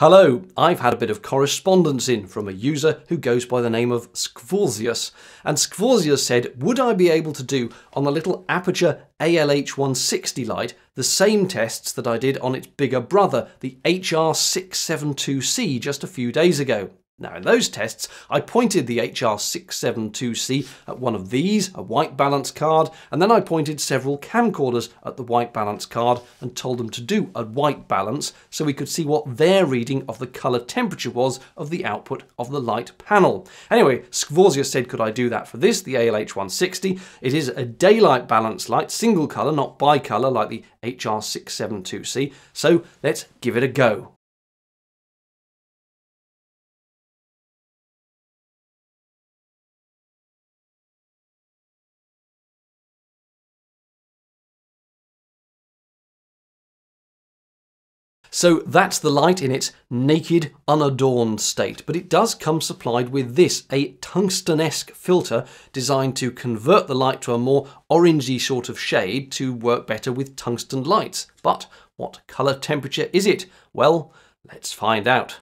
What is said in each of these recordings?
Hello, I've had a bit of correspondence in from a user who goes by the name of Skvorzius, and Skvorzius said, would I be able to do on the little Aputure ALH160 light the same tests that I did on its bigger brother, the HR672C, just a few days ago? Now in those tests, I pointed the HR672C at one of these, a white balance card, and then I pointed several camcorders at the white balance card and told them to do a white balance so we could see what their reading of the colour temperature was of the output of the light panel. Anyway, Skvorzius said could I do that for this, the ALH160. It is a daylight balance light, single colour, not bicolour like the HR672C, so let's give it a go. So that's the light in its naked, unadorned state, but it does come supplied with this, a tungsten-esque filter designed to convert the light to a more orangey sort of shade to work better with tungsten lights. But what colour temperature is it? Well, let's find out.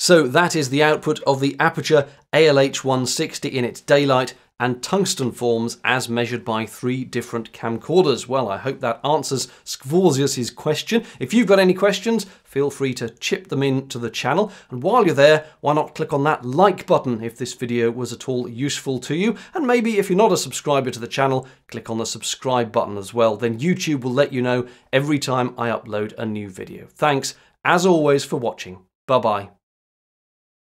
So that is the output of the Aputure ALH160 in its daylight and tungsten forms as measured by three different camcorders. Well, I hope that answers Skvorzius' question. If you've got any questions, feel free to chip them in to the channel. And while you're there, why not click on that like button if this video was at all useful to you. And maybe if you're not a subscriber to the channel, click on the subscribe button as well. Then YouTube will let you know every time I upload a new video. Thanks, as always, for watching. Bye-bye.